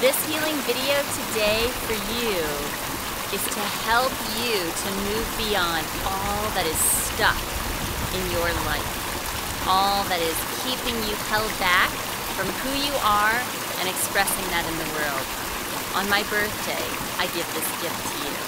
This healing video today for you is to help you to move beyond all that is stuck in your life, all that is keeping you held back from who you are and expressing that in the world. On my birthday, I give this gift to you.